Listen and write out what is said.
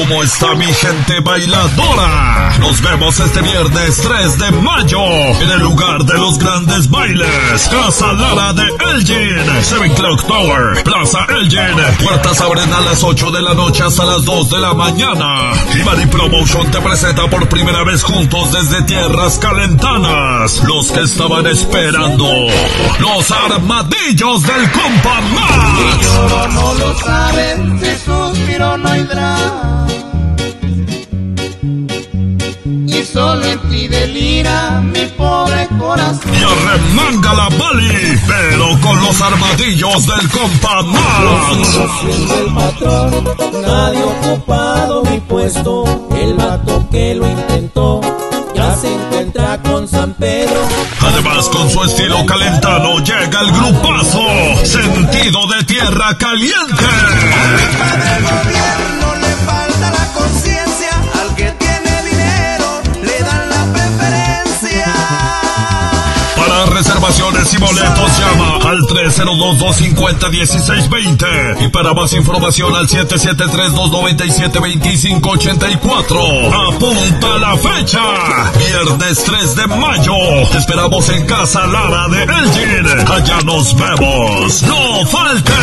¿Cómo está mi gente bailadora? Nos vemos este viernes 3 de mayo en el lugar de los grandes bailes. Casa Lara de Elgin. Seven Clock Tower. Plaza Elgin. Puertas abren a las 8 de la noche hasta las 2 de la mañana. Y Promotion te presenta por primera vez juntos desde tierras calentanas. Los que estaban esperando. Los armadillos del compa Max. no lo saben, solo en ti delira mi pobre corazón. Y arremanga la Bali, pero con los armadillos del compa Max. el patrón, nadie ocupado mi puesto. El vato que lo intentó ya se encuentra con San Pedro. Además, con su estilo calentano llega el grupazo Sentido de Tierra Caliente. Para reservaciones y boletos llama al 302-250-1620 y para más información al 773-297-2584. Apunta la fecha, viernes 3 de mayo. Te esperamos en Casa Lara de Elgin. Allá nos vemos. ¡No faltes!